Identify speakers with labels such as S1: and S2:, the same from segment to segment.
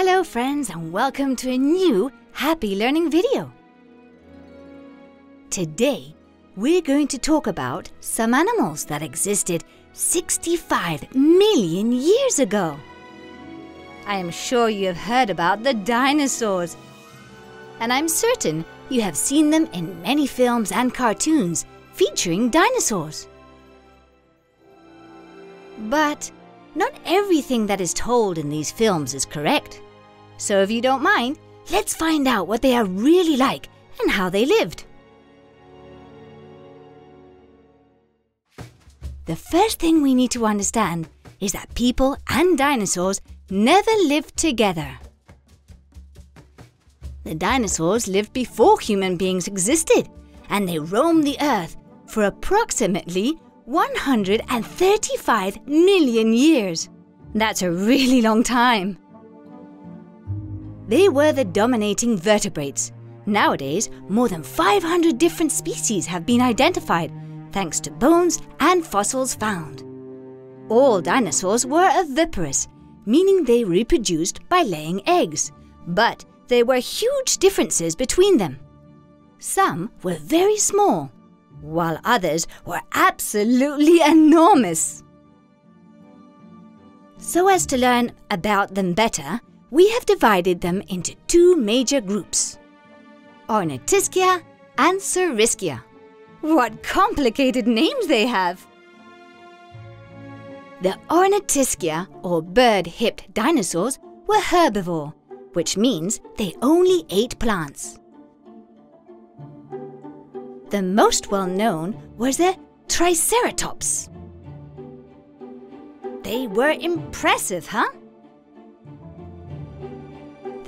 S1: Hello friends and welcome to a new Happy Learning video. Today, we're going to talk about some animals that existed 65 million years ago. I am sure you have heard about the dinosaurs. And I'm certain you have seen them in many films and cartoons featuring dinosaurs. But not everything that is told in these films is correct. So if you don't mind, let's find out what they are really like and how they lived. The first thing we need to understand is that people and dinosaurs never lived together. The dinosaurs lived before human beings existed, and they roamed the earth for approximately 135 million years. That's a really long time. They were the dominating vertebrates. Nowadays, more than 500 different species have been identified thanks to bones and fossils found. All dinosaurs were oviparous, meaning they reproduced by laying eggs. But there were huge differences between them. Some were very small, while others were absolutely enormous. So as to learn about them better, we have divided them into two major groups, Ornithischia and Saurischia. What complicated names they have! The Ornithischia, or bird-hipped dinosaurs, were herbivore, which means they only ate plants. The most well-known was the Triceratops. They were impressive, huh?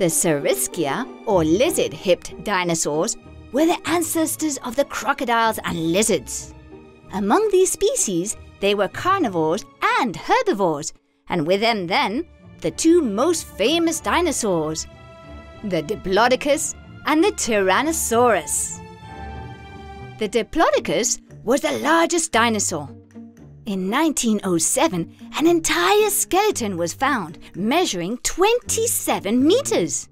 S1: The Saurischia, or lizard-hipped dinosaurs, were the ancestors of the crocodiles and lizards. Among these species, they were carnivores and herbivores, and with them then, the two most famous dinosaurs, the Diplodocus and the Tyrannosaurus. The Diplodocus was the largest dinosaur. In 1907, an entire skeleton was found, measuring 27 meters.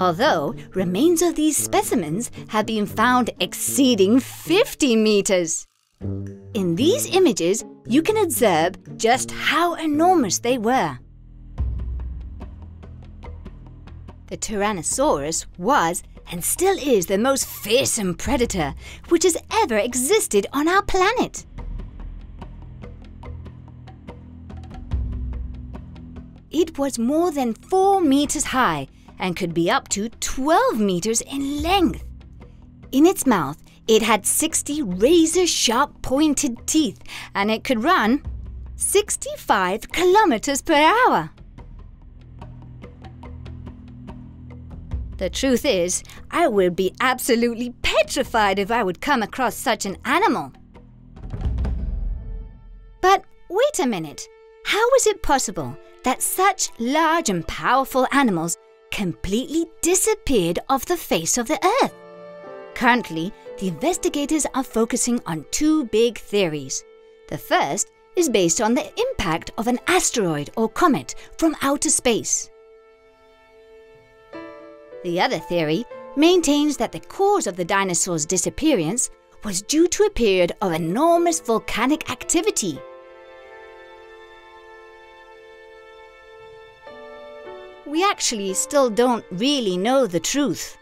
S1: Although remains of these specimens have been found exceeding 50 meters. In these images, you can observe just how enormous they were. The Tyrannosaurus was and still is the most fearsome predator which has ever existed on our planet. It was more than 4 meters high and could be up to 12 meters in length. In its mouth, it had 60 razor sharp pointed teeth and it could run 65 kilometers per hour. The truth is, I would be absolutely petrified if I would come across such an animal. But wait a minute. How is it possible that such large and powerful animals completely disappeared off the face of the Earth? Currently, the investigators are focusing on two big theories. The first is based on the impact of an asteroid or comet from outer space. The other theory maintains that the cause of the dinosaurs' disappearance was due to a period of enormous volcanic activity. We actually still don't really know the truth.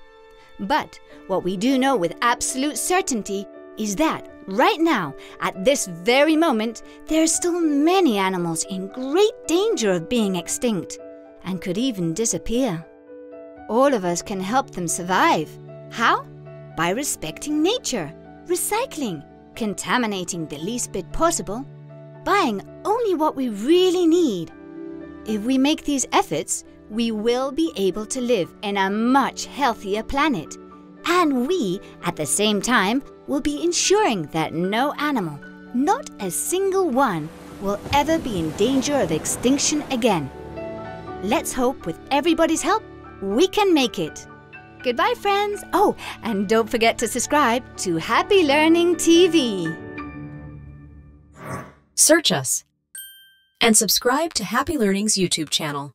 S1: But what we do know with absolute certainty is that right now, at this very moment, there are still many animals in great danger of being extinct and could even disappear. All of us can help them survive. How? By respecting nature, recycling, contaminating the least bit possible, buying only what we really need. If we make these efforts, we will be able to live in a much healthier planet. And we, at the same time, will be ensuring that no animal, not a single one, will ever be in danger of extinction again. Let's hope with everybody's help we can make it. Goodbye, friends. Oh, and don't forget to subscribe to Happy Learning TV.
S2: Search us and subscribe to Happy Learning's YouTube channel.